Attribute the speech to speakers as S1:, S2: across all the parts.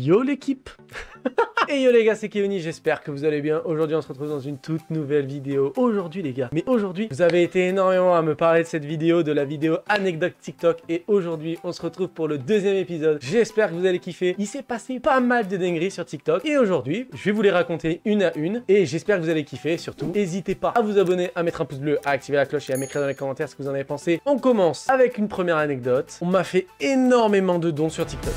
S1: Yo l'équipe Et yo les gars, c'est Keoni, j'espère que vous allez bien. Aujourd'hui, on se retrouve dans une toute nouvelle vidéo. Aujourd'hui les gars, mais aujourd'hui, vous avez été énormément à me parler de cette vidéo, de la vidéo anecdote TikTok. Et aujourd'hui, on se retrouve pour le deuxième épisode. J'espère que vous allez kiffer. Il s'est passé pas mal de dingueries sur TikTok. Et aujourd'hui, je vais vous les raconter une à une. Et j'espère que vous allez kiffer. Surtout, n'hésitez pas à vous abonner, à mettre un pouce bleu, à activer la cloche et à m'écrire dans les commentaires ce que vous en avez pensé. On commence avec une première anecdote. On m'a fait énormément de dons sur TikTok.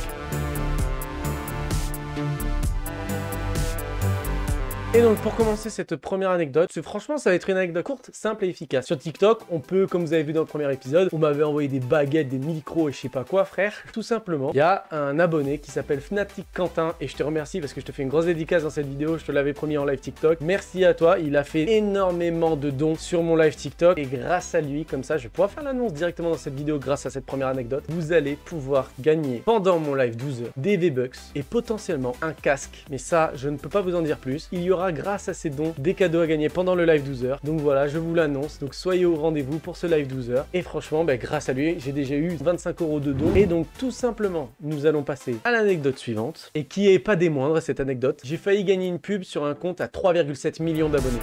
S1: Et donc pour commencer cette première anecdote, franchement ça va être une anecdote courte, simple et efficace. Sur TikTok, on peut, comme vous avez vu dans le premier épisode, on m'avait envoyé des baguettes, des micros et je sais pas quoi frère. Tout simplement, il y a un abonné qui s'appelle Fnatic Quentin et je te remercie parce que je te fais une grosse dédicace dans cette vidéo, je te l'avais promis en live TikTok. Merci à toi, il a fait énormément de dons sur mon live TikTok et grâce à lui, comme ça je vais pouvoir faire l'annonce directement dans cette vidéo grâce à cette première anecdote. Vous allez pouvoir gagner pendant mon live 12 heures des V-Bucks et potentiellement un casque. Mais ça, je ne peux pas vous en dire plus. Il y aura grâce à ces dons des cadeaux à gagner pendant le live 12 heures. Donc voilà, je vous l'annonce. Donc soyez au rendez-vous pour ce live 12 heures. Et franchement, ben, grâce à lui, j'ai déjà eu 25 euros de dons. Et donc tout simplement, nous allons passer à l'anecdote suivante. Et qui est pas des moindres cette anecdote. J'ai failli gagner une pub sur un compte à 3,7 millions d'abonnés.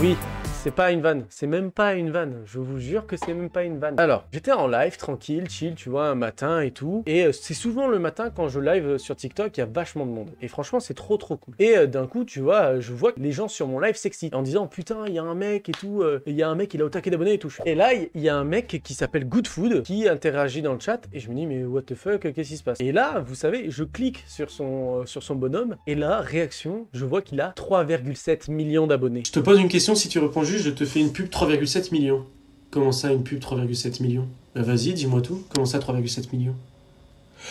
S1: Oui, c'est pas une vanne, c'est même pas une vanne. Je vous jure que c'est même pas une vanne. Alors, j'étais en live, tranquille, chill, tu vois, un matin et tout. Et euh, c'est souvent le matin quand je live sur TikTok, il y a vachement de monde. Et franchement, c'est trop trop cool. Et euh, d'un coup, tu vois, je vois que les gens sur mon live s'excitent en disant putain, il y a un mec et tout, euh, il y a un mec, il a au taquet d'abonnés et tout. Et là, il y a un mec qui s'appelle Good Food qui interagit dans le chat et je me dis mais what the fuck, qu'est-ce qui se passe? Et là, vous savez, je clique sur son, sur son bonhomme et là, réaction, je vois qu'il a 3,7 millions d'abonnés.
S2: Je te pose une question, si tu réponds juste, je te fais une pub 3,7 millions. Comment ça, une pub 3,7 millions? Bah vas-y, dis-moi tout. Comment ça, 3,7 millions?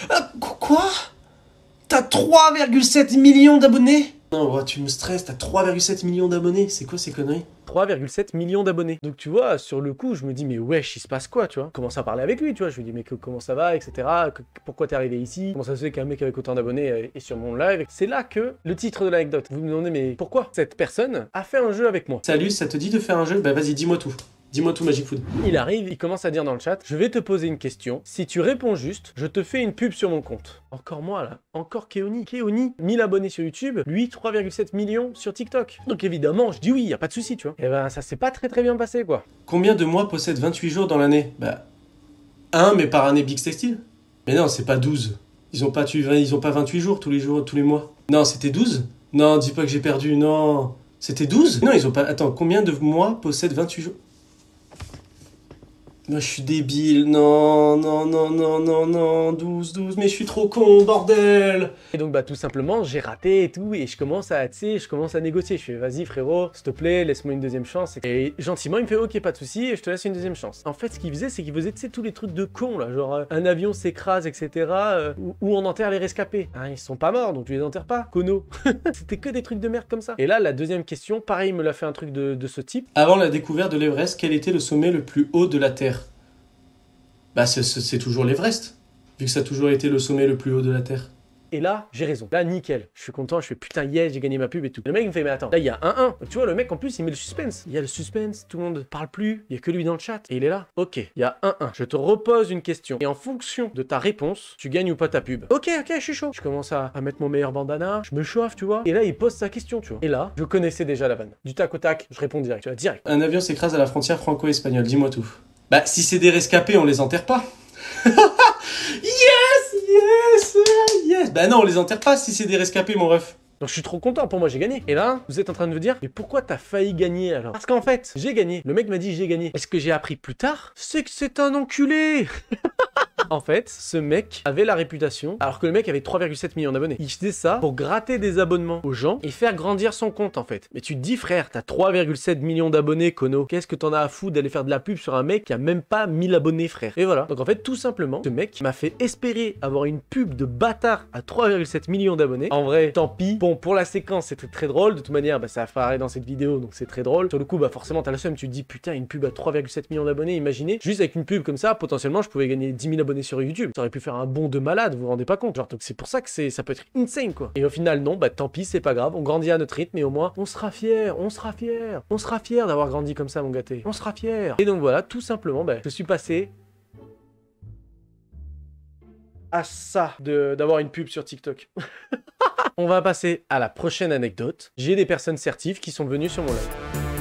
S2: Ah, quoi? T'as 3,7 millions d'abonnés? Non, oh, tu me stresses, t'as 3,7 millions d'abonnés. C'est quoi ces conneries?
S1: 3,7 millions d'abonnés. Donc tu vois, sur le coup, je me dis, mais wesh, il se passe quoi, tu vois? Commence à parler avec lui, tu vois. Je lui dis, mais comment ça va, etc. Pourquoi t'es arrivé ici? Comment ça se fait qu'un mec avec autant d'abonnés est sur mon live? C'est là que le titre de l'anecdote. Vous me demandez, mais pourquoi cette personne a fait un jeu avec moi?
S2: Salut, ça te dit de faire un jeu? Bah vas-y, dis-moi tout. Dis-moi tout Magic Food.
S1: Il arrive, il commence à dire dans le chat, je vais te poser une question. Si tu réponds juste, je te fais une pub sur mon compte. Encore moi là, encore Keoni. Keoni, 1000 abonnés sur YouTube, lui 3,7 millions sur TikTok. Donc évidemment, je dis oui, y a pas de souci, tu vois. Et ben ça s'est pas très très bien passé quoi.
S2: Combien de mois possède 28 jours dans l'année? Bah, un mais par année Big Textile. Mais non, c'est pas 12. Ils ont pas, ils ont pas 28 jours tous les jours, tous les mois. Non, c'était 12 Non, dis pas que j'ai perdu, non. C'était 12 Non, ils ont pas... Attends, combien de mois possède 28 jours? Non, je suis débile, non, non, non, non, non, non, 12, 12, mais je suis trop con, bordel
S1: Et donc, bah, tout simplement, j'ai raté et tout, et je commence à, tu je commence à négocier. Je fais, vas-y, frérot, s'il te plaît, laisse-moi une deuxième chance. Et gentiment, il me fait, ok, pas de souci, et je te laisse une deuxième chance. En fait, ce qu'il faisait, c'est qu'il faisait, tu sais, tous les trucs de con, là, genre, euh, un avion s'écrase, etc., euh, où, on enterre les rescapés. Hein, ils sont pas morts, donc tu les enterres pas, Kono. C'était que des trucs de merde comme ça. Et là, la deuxième question, pareil, il me l'a fait un truc de, de ce type.
S2: Avant la découverte de l'Everest, quel était le sommet le plus haut de la Terre? Bah, c'est toujours l'Everest, vu que ça a toujours été le sommet le plus haut de la Terre.
S1: Et là, j'ai raison. Là, nickel. Je suis content, je fais putain, yes, j'ai gagné ma pub et tout. Le mec me fait, mais attends, là, il y a 1-1. Tu vois, le mec, en plus, il met le suspense. Il y a le suspense, tout le monde parle plus, il y a que lui dans le chat. Et il est là. Ok, il y a 1-1. Je te repose une question. Et en fonction de ta réponse, tu gagnes ou pas ta pub. Ok, ok, je suis chaud. Je commence à, mettre mon meilleur bandana, je me chauffe, tu vois. Et là, il pose sa question, tu vois. Et là, je connaissais déjà la vanne. Du tac au tac, je réponds direct, tu vois, direct.
S2: Un avion s'écrase à la frontière franco-espagnole, dis-moi tout. Bah, si c'est des rescapés, on les enterre pas. yes, yes, yes. Bah non, on les enterre pas si c'est des rescapés, mon ref.
S1: Donc je suis trop content, pour moi j'ai gagné. Et là, vous êtes en train de me dire, mais pourquoi t'as failli gagner alors? Parce qu'en fait, j'ai gagné. Le mec m'a dit j'ai gagné. Est-ce que j'ai appris plus tard? C'est que c'est un enculé En fait, ce mec avait la réputation, alors que le mec avait 3,7 millions d'abonnés. Il faisait ça pour gratter des abonnements aux gens et faire grandir son compte en fait. Mais tu te dis frère, t'as 3,7 millions d'abonnés, Kono. Qu'est-ce que t'en as à foutre d'aller faire de la pub sur un mec qui a même pas 1000 abonnés frère? Et voilà. Donc en fait, tout simplement, ce mec m'a fait espérer avoir une pub de bâtard à 3,7 millions d'abonnés. En vrai, tant pis. Bon, pour la séquence, c'était très drôle. De toute manière, bah, ça apparaît dans cette vidéo, donc c'est très drôle. Sur le coup, bah forcément, t'as la somme, tu te dis putain, une pub à 3,7 millions d'abonnés, imaginez. Juste avec une pub comme ça, potentiellement, je pouvais gagner 10 000 abonnés sur YouTube. Ça aurait pu faire un bond de malade, vous vous rendez pas compte. Genre, donc c'est pour ça que c'est, ça peut être insane, quoi. Et au final, non, bah tant pis, c'est pas grave. On grandit à notre rythme, mais au moins, on sera fier, on sera fier, on sera fier d'avoir grandi comme ça, mon gâté. On sera fier. Et donc voilà, tout simplement, bah, je suis passé à ça d'avoir une pub sur TikTok. On va passer à la prochaine anecdote. J'ai des personnes certives qui sont venues sur mon live.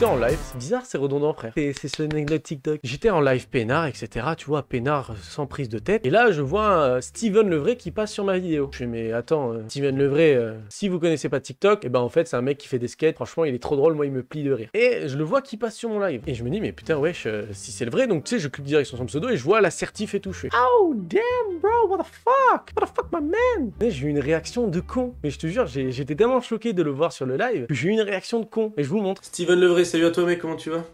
S1: J'étais en live, c'est bizarre, c'est redondant frère. C'est sur l'anecdote TikTok. J'étais en live peinard, etc. Tu vois, peinard sans prise de tête. Et là, je vois euh, Steven Levray qui passe sur ma vidéo. Je fais, mais attends, euh, Steven Levray, euh, si vous connaissez pas TikTok, et ben en fait, c'est un mec qui fait des skates. Franchement, il est trop drôle, moi, il me plie de rire. Et je le vois qui passe sur mon live. Et je me dis, mais putain, wesh, euh, si c'est le vrai, donc tu sais, je clique direct sur son pseudo et je vois l'assertif et tout. Je fais, oh damn, bro, what the fuck? What the fuck, my man? J'ai eu une réaction de con. Mais je te jure, j'étais tellement choqué de le voir sur le live que j'ai eu une réaction de con. Et je vous montre.
S2: Steven Levray, salut à toi mec, comment tu vas?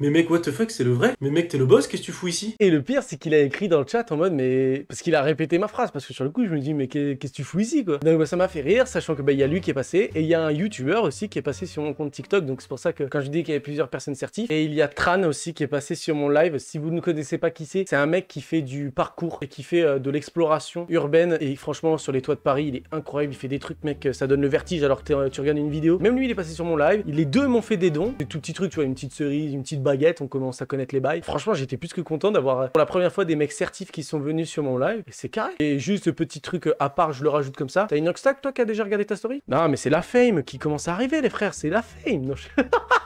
S2: Mais mec, what the fuck, c'est le vrai? Mais mec, t'es le boss, qu'est-ce que tu fous ici?
S1: Et le pire, c'est qu'il a écrit dans le chat en mode, mais. Parce qu'il a répété ma phrase, parce que sur le coup, je me dis, mais qu'est- qu'est-ce que tu fous ici, quoi? Donc, bah, ça m'a fait rire, sachant que, bah, y a lui qui est passé, et il y a un YouTuber aussi qui est passé sur mon compte TikTok, donc c'est pour ça que quand je dis qu'il y avait plusieurs personnes certifiées, et il y a Tran aussi qui est passé sur mon live. Si vous ne connaissez pas qui c'est, c'est un mec qui fait du parcours et qui fait euh, de l'exploration urbaine, et franchement, sur les toits de Paris, il est incroyable, il fait des trucs, mec, ça donne le vertige alors que t'es- tu regardes une vidéo. Même lui, il est passé sur mon live, les deux m'ont fait des dons, des tout petits trucs, tu vois, une petite cerise, une petite baguette, on commence à connaître les bails. Franchement, j'étais plus que content d'avoir pour la première fois des mecs certifs qui sont venus sur mon live, c'est carré. Et juste ce petit truc euh, à part, je le rajoute comme ça. T'as une Oxtac, toi, qui a déjà regardé ta story? Non, mais c'est la fame qui commence à arriver, les frères, c'est la fame.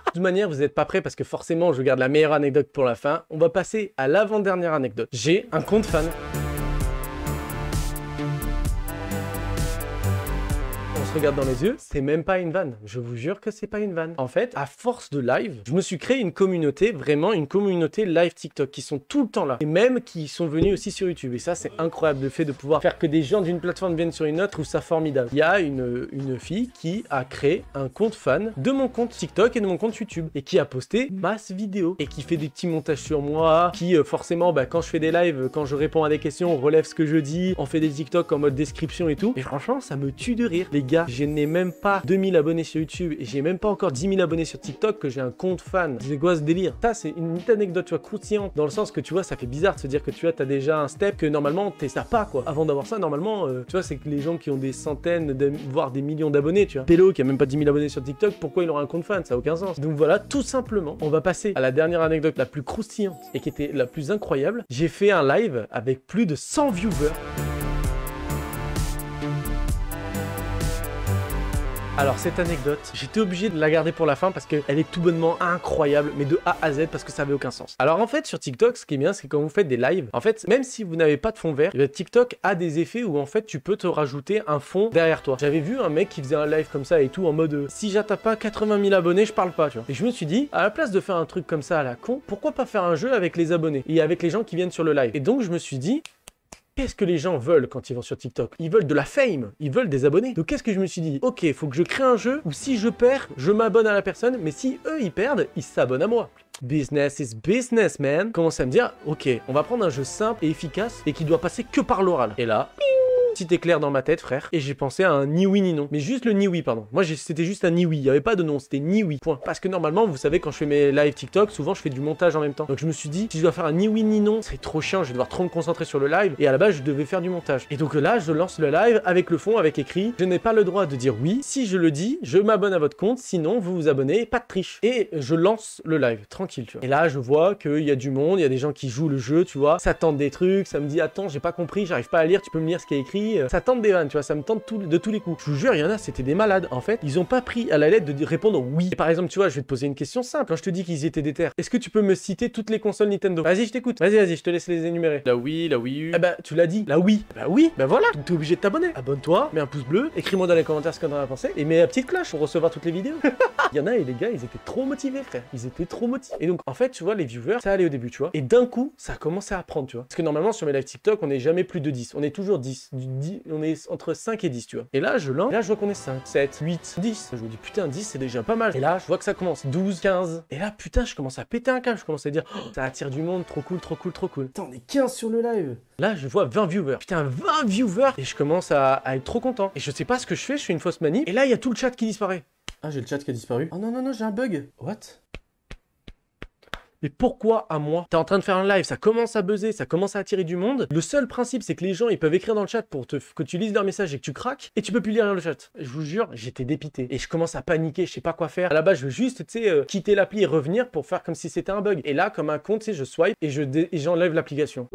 S1: De toute manière, vous n'êtes pas prêts parce que forcément, je garde la meilleure anecdote pour la fin. On va passer à l'avant-dernière anecdote. J'ai un compte fan. Se regarde dans les yeux, c'est même pas une vanne. Je vous jure que c'est pas une vanne. En fait, à force de live, je me suis créé une communauté, vraiment une communauté live TikTok qui sont tout le temps là. Et même qui sont venus aussi sur YouTube. Et ça, c'est incroyable le fait de pouvoir faire que des gens d'une plateforme viennent sur une autre, trouve ça formidable. Il y a une, une fille qui a créé un compte fan de mon compte TikTok et de mon compte YouTube. Et qui a posté masse vidéo. Et qui fait des petits montages sur moi. Qui, euh, forcément, bah, quand je fais des lives, quand je réponds à des questions, on relève ce que je dis. On fait des TikTok en mode description et tout. Et franchement, ça me tue de rire. Les gars, je n'ai même pas 2000 abonnés sur YouTube et j'ai même pas encore 10 000 abonnés sur TikTok que j'ai un compte fan. C'est quoi ce délire Ça, c'est une petite anecdote, tu vois, croustillante. Dans le sens que tu vois, ça fait bizarre de se dire que tu vois, t'as déjà un step que normalement, t'es ça pas quoi. Avant d'avoir ça, normalement, euh, tu vois, c'est que les gens qui ont des centaines, voire des millions d'abonnés, tu vois. Pélo qui a même pas 10 000 abonnés sur TikTok, pourquoi il aura un compte fan? Ça a aucun sens. Donc voilà, tout simplement, on va passer à la dernière anecdote la plus croustillante et qui était la plus incroyable. J'ai fait un live avec plus de 100 viewers. Alors cette anecdote, j'étais obligé de la garder pour la fin parce qu'elle est tout bonnement incroyable, mais de A à Z parce que ça avait aucun sens. Alors en fait sur TikTok, ce qui est bien, c'est quand vous faites des lives, en fait, même si vous n'avez pas de fond vert, eh TikTok a des effets où en fait tu peux te rajouter un fond derrière toi. J'avais vu un mec qui faisait un live comme ça et tout en mode euh, si j'atteins pas 80 000 abonnés, je parle pas, tu vois. Et je me suis dit, à la place de faire un truc comme ça à la con, pourquoi pas faire un jeu avec les abonnés et avec les gens qui viennent sur le live? Et donc je me suis dit, Qu'est-ce que les gens veulent quand ils vont sur TikTok? Ils veulent de la fame, ils veulent des abonnés. Donc qu'est-ce que je me suis dit? Ok, faut que je crée un jeu où si je perds, je m'abonne à la personne, mais si eux ils perdent, ils s'abonnent à moi. Business is business, man. Commence à me dire, ok, on va prendre un jeu simple et efficace et qui doit passer que par l'oral. Et là, petit éclair dans ma tête, frère, et j'ai pensé à un ni oui ni non. Mais juste le ni oui, pardon. Moi, c'était juste un ni oui. Il n'y avait pas de non, c'était ni oui. Point. Parce que normalement, vous savez, quand je fais mes live TikTok, souvent je fais du montage en même temps. Donc je me suis dit, si je dois faire un ni oui ni non, c'est trop chiant. Je vais devoir trop me concentrer sur le live. Et à la base, je devais faire du montage. Et donc là, je lance le live avec le fond, avec écrit. Je n'ai pas le droit de dire oui. Si je le dis, je m'abonne à votre compte. Sinon, vous vous abonnez. Pas de triche. Et je lance le live, tranquille, tu vois. Et là, je vois qu'il y a du monde, il y a des gens qui jouent le jeu, tu vois. Ça tente des trucs, ça me dit, attends, j'ai pas compris, j'arrive pas à lire, tu peux me lire ce qui est écrit. Euh, Ça tente des vannes, tu vois, ça me tente tout- de tous les coups. Je vous jure, il y en a, c'était des malades. En fait, ils ont pas pris à la lettre de répondre oui. Et par exemple, tu vois, je vais te poser une question simple. Quand je te dis qu'ils étaient déter, est-ce que tu peux me citer toutes les consoles Nintendo? Vas-y, je t'écoute. Vas-y, vas-y, je te laisse les énumérer. La Wii, la Wii U. Ah bah, tu l'as dit. La Wii. Bah oui. Bah voilà. T'es obligé de t'abonner. Abonne-toi, mets un pouce bleu, écris-moi dans les commentaires ce que t'en as pensé et mets la petite cloche pour recevoir toutes les vidéos. Il y en a et les gars, ils étaient trop motivés, frère. Ils étaient trop motivés. Et donc, en fait, tu vois, les viewers, ça allait au début, tu vois. Et d'un coup, ça a commencé à prendre, tu vois. Parce que normalement, sur mes lives TikTok, on n'est jamais plus de 10. On est toujours 10. Du 10 on est entre 5 et 10, tu vois. Et là, je lance. Et là, je vois qu'on est 5, 7, 8, 10. Je me dis, putain, 10, c'est déjà pas mal. Et là, je vois que ça commence. 12, 15. Et là, putain, je commence à péter un câble. Je commence à dire, oh, ça attire du monde, trop cool, trop cool, trop cool. Putain, on est 15 sur le live. Là, je vois 20 viewers. Putain, 20 viewers. Et je commence à, à être trop content. Et je sais pas ce que je fais, je fais une fausse manip. Et là, il y a tout le chat qui disparaît. Ah, j'ai le chat qui a disparu. Oh non, non, non, j'ai un bug. What? Mais pourquoi à moi? T'es en train de faire un live, ça commence à buzzer, ça commence à attirer du monde. Le seul principe, c'est que les gens, ils peuvent écrire dans le chat pour que tu lises leur message et que tu craques, et tu peux plus lire le chat. Je vous jure, j'étais dépité. Et je commence à paniquer, je sais pas quoi faire. À la base, je veux juste, tu sais, euh, quitter l'appli et revenir pour faire comme si c'était un bug. Et là, comme un compte, tu sais, je swipe et j'enlève l'application.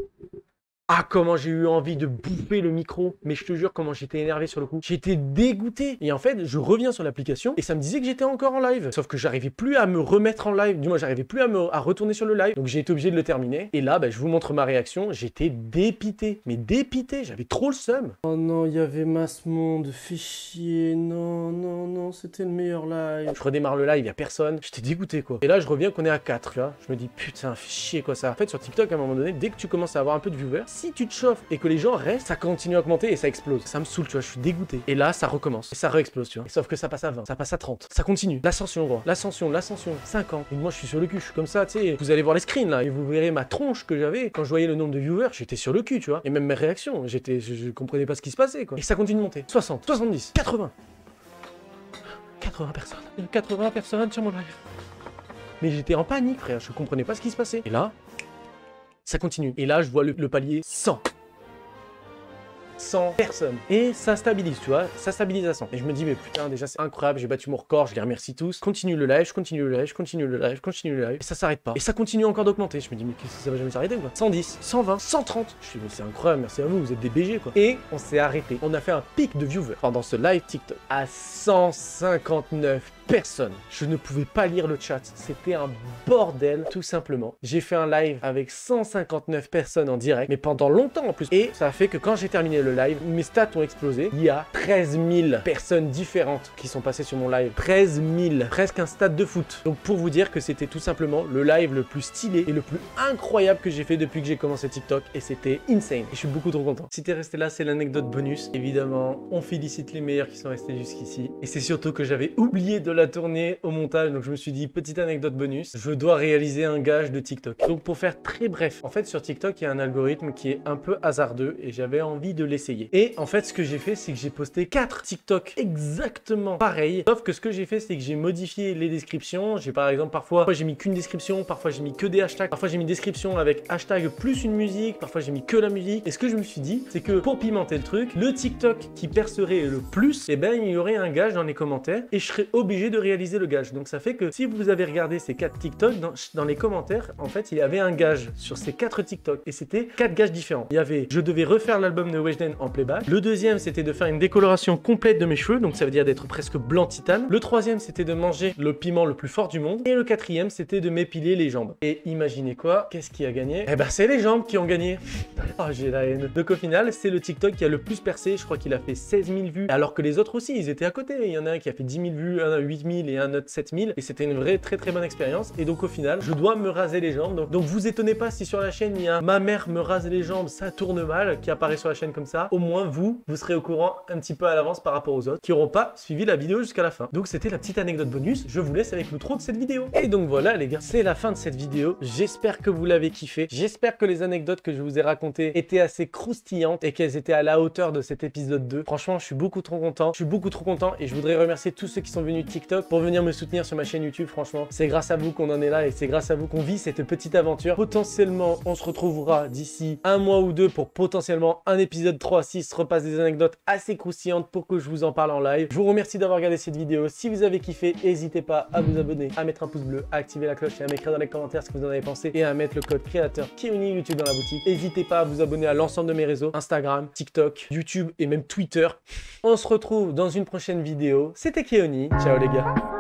S1: Ah, comment j'ai eu envie de bouffer le micro. Mais je te jure, comment j'étais énervé sur le coup. J'étais dégoûté. Et en fait, je reviens sur l'application et ça me disait que j'étais encore en live. Sauf que j'arrivais plus à me remettre en live. Du moins, j'arrivais plus à, me, à retourner sur le live. Donc j'ai été obligé de le terminer. Et là, bah, je vous montre ma réaction. J'étais dépité. Mais dépité. J'avais trop le seum. Oh non, il y avait masse monde. Fait chier. Non, non, non. C'était le meilleur live. Je redémarre le live, il y a personne. J'étais dégoûté, quoi. Et là, je reviens qu'on est à 4. Tu vois. Je me dis, putain, fait chier, quoi ça. En fait, sur TikTok, à un moment donné, dès que tu commences à avoir un peu de viewers, si tu te chauffes et que les gens restent, ça continue à augmenter et ça explose. Ça me saoule, tu vois, je suis dégoûté. Et là, ça recommence. Et ça re-explose, tu vois. sauf que ça passe à 20, ça passe à 30. Ça continue. L'ascension, gros. L'ascension, l'ascension. 50. Et moi, je suis sur le cul. Je suis comme ça, tu sais. Vous allez voir les screens là et vous verrez ma tronche que j'avais quand je voyais le nombre de viewers. J'étais sur le cul, tu vois. Et même mes réactions. J'étais, je, comprenais pas ce qui se passait, quoi. Et ça continue de monter. 60, 70, 80. 80 personnes. 80 personnes sur mon live. Mais j'étais en panique, frère. Je comprenais pas ce qui se passait. Et là, ça continue. Et là, je vois le, palier 100. 100 personnes. Et ça stabilise, tu vois, ça stabilise à 100. Et je me dis, mais putain, déjà c'est incroyable, j'ai battu mon record, je les remercie tous. Continue le live, je continue le live, je continue le live, je continue le live. Et ça s'arrête pas. Et ça continue encore d'augmenter. Je me dis, mais ça va jamais s'arrêter quoi? 110, 120, 130. Je suis mais c'est incroyable, merci à vous, vous êtes des BG quoi. Et on s'est arrêté. On a fait un pic de viewers pendant ce live TikTok à 159 personne. Je ne pouvais pas lire le chat. C'était un bordel, tout simplement. J'ai fait un live avec 159 personnes en direct, mais pendant longtemps en plus. Et ça a fait que quand j'ai terminé le live, mes stats ont explosé. Il y a 13 000 personnes différentes qui sont passées sur mon live. 13 000, presque un stade de foot. Donc pour vous dire que c'était tout simplement le live le plus stylé et le plus incroyable que j'ai fait depuis que j'ai commencé TikTok. Et c'était insane. Et je suis beaucoup trop content. Si t'es resté là, c'est l'anecdote bonus. Évidemment, on félicite les meilleurs qui sont restés jusqu'ici. Et c'est surtout que j'avais oublié de la tournée au montage, donc je me suis dit, petite anecdote bonus, je dois réaliser un gage de TikTok. Donc pour faire très bref, en fait sur TikTok, il y a un algorithme qui est un peu hasardeux et j'avais envie de l'essayer. Et en fait, ce que j'ai fait, c'est que j'ai posté 4 TikTok exactement pareil, sauf que ce que j'ai fait, c'est que j'ai modifié les descriptions. J'ai par exemple, parfois, j'ai mis qu'une description, parfois j'ai mis que des hashtags, parfois j'ai mis description avec hashtag plus une musique, parfois j'ai mis que la musique. Et ce que je me suis dit, c'est que pour pimenter le truc, le TikTok qui percerait le plus, et eh ben il y aurait un gage dans les commentaires et je serais obligé de réaliser le gage. Donc ça fait que si vous avez regardé ces 4 TikTok, dans, les commentaires, en fait, il y avait un gage sur ces 4 TikTok. Et c'était 4 gages différents. Il y avait, je devais refaire l'album de Weshden en playback. Le deuxième, c'était de faire une décoloration complète de mes cheveux. Donc ça veut dire d'être presque blanc titane. Le troisième, c'était de manger le piment le plus fort du monde. Et le quatrième, c'était de m'épiler les jambes. Et imaginez quoi? Qu'est-ce qui a gagné? Eh ben, c'est les jambes qui ont gagné. Oh, j'ai la haine. Donc au final, c'est le TikTok qui a le plus percé. Je crois qu'il a fait 16 000 vues. Alors que les autres aussi, ils étaient à côté. Il y en a un qui a fait 10 000 vues, un 8 8000 et un autre 7000 et c'était une vraie très très bonne expérience. Et donc au final je dois me raser les jambes. Donc, donc vous étonnez pas si sur la chaîne il y a ma mère me rase les jambes ça tourne mal qui apparaît sur la chaîne comme ça. Au moins vous vous serez au courant un petit peu à l'avance par rapport aux autres qui n'auront pas suivi la vidéo jusqu'à la fin. Donc c'était la petite anecdote bonus. Je vous laisse avec l'outro de cette vidéo. Et donc voilà les gars c'est la fin de cette vidéo. J'espère que vous l'avez kiffé. J'espère que les anecdotes que je vous ai racontées étaient assez croustillantes et qu'elles étaient à la hauteur de cet épisode 2 franchement je suis beaucoup trop content. Je suis beaucoup trop content et je voudrais remercier tous ceux qui sont venus Pour venir me soutenir sur ma chaîne YouTube, franchement. C'est grâce à vous qu'on en est là et c'est grâce à vous qu'on vit cette petite aventure. Potentiellement, on se retrouvera d'ici un mois ou deux pour potentiellement un épisode 3 6 repasse des anecdotes assez croustillantes pour que je vous en parle en live. Je vous remercie d'avoir regardé cette vidéo. Si vous avez kiffé, n'hésitez pas à vous abonner, à mettre un pouce bleu, à activer la cloche et à m'écrire dans les commentaires ce que vous en avez pensé et à mettre le code créateur Kioni YouTube dans la boutique. N'hésitez pas à vous abonner à l'ensemble de mes réseaux, Instagram, TikTok, YouTube et même Twitter. On se retrouve dans une prochaine vidéo. C'était Keoni. Ciao les gars. aja